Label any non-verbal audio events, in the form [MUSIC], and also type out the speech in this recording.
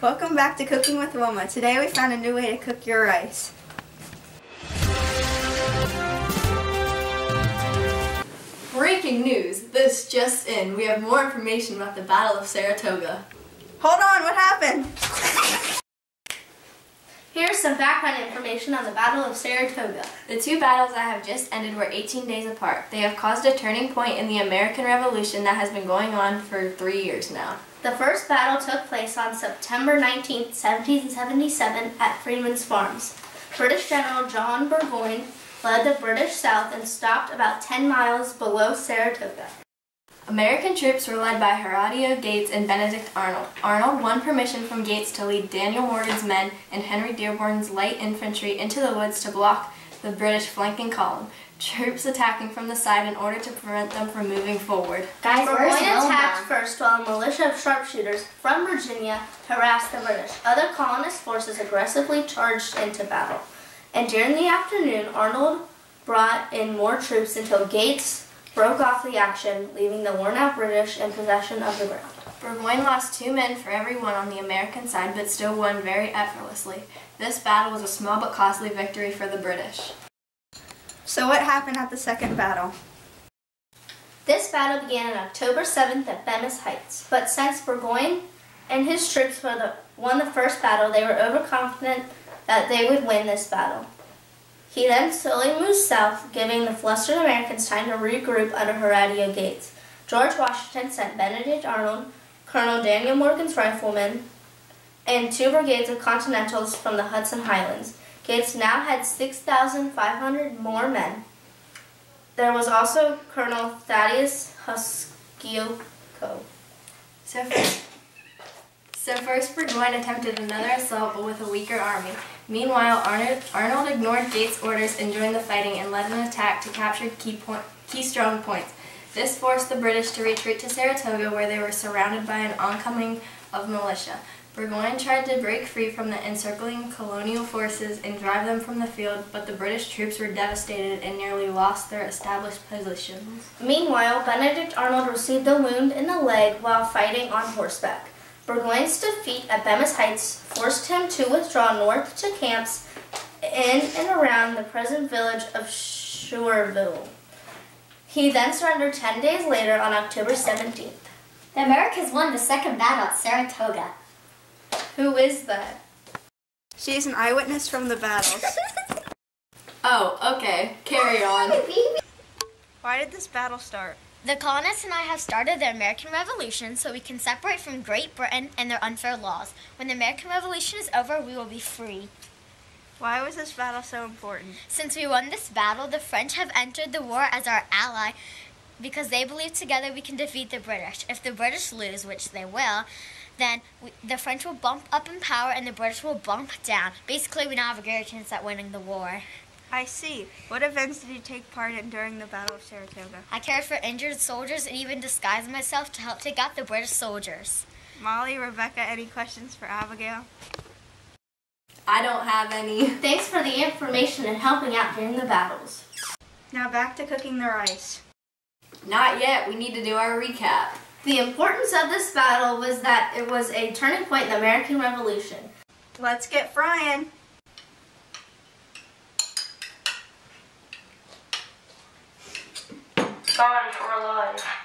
Welcome back to Cooking with Wilma. Today we found a new way to cook your rice. Breaking news! This just in. We have more information about the Battle of Saratoga. Hold on, what happened? Some background information on the Battle of Saratoga. The two battles that have just ended were 18 days apart. They have caused a turning point in the American Revolution that has been going on for three years now. The first battle took place on September 19, 1777 at Freeman's Farms. British General John Burgoyne led the British south and stopped about 10 miles below Saratoga. American troops were led by Horatio Gates and Benedict Arnold. Arnold won permission from Gates to lead Daniel Morgan's men and Henry Dearborn's light infantry into the woods to block the British flanking column, troops attacking from the side in order to prevent them from moving forward. Guys, Burgoyne Burgoyne attacked Wilma? first while a militia of sharpshooters from Virginia harassed the British. Other colonist forces aggressively charged into battle. And during the afternoon, Arnold brought in more troops until Gates broke off the action, leaving the worn out British in possession of the ground. Burgoyne lost two men for every one on the American side, but still won very effortlessly. This battle was a small but costly victory for the British. So what happened at the second battle? This battle began on October 7th at Bemis Heights, but since Burgoyne and his troops were the, won the first battle, they were overconfident that they would win this battle. He then slowly moved south, giving the flustered Americans time to regroup under Horatio Gates. George Washington sent Benedict Arnold, Colonel Daniel Morgan's riflemen, and two brigades of Continentals from the Hudson Highlands. Gates now had 6,500 more men. There was also Colonel Thaddeus Kosciuszko. So so first Burgoyne attempted another assault, but with a weaker army. Meanwhile, Arnold, Arnold ignored Gates' orders and joined the fighting and led an attack to capture key, point, key strong points. This forced the British to retreat to Saratoga, where they were surrounded by an oncoming of militia. Burgoyne tried to break free from the encircling colonial forces and drive them from the field, but the British troops were devastated and nearly lost their established positions. Meanwhile, Benedict Arnold received a wound in the leg while fighting on horseback. Burgoyne's defeat at Bemis Heights forced him to withdraw north to camps in and around the present village of Schuylerville. He then surrendered 10 days later on October 17th. The Americans won the second battle at Saratoga. Who is that? She's an eyewitness from the battles. [LAUGHS] Oh, okay. Carry on. [LAUGHS] Why did this battle start? The colonists and I have started the American Revolution so we can separate from Great Britain and their unfair laws. When the American Revolution is over, we will be free. Why was this battle so important? Since we won this battle, the French have entered the war as our ally because they believe together we can defeat the British. If the British lose, which they will, then we, the French will bump up in power and the British will bump down. Basically, we now have a greater chance at winning the war. I see. What events did you take part in during the Battle of Saratoga? I cared for injured soldiers and even disguised myself to help take out the British soldiers. Molly, Rebecca, any questions for Abigail? I don't have any. Thanks for the information and helping out during the battles. Now back to cooking the rice. Not yet. We need to do our recap. The importance of this battle was that it was a turning point in the American Revolution. Let's get frying. For life.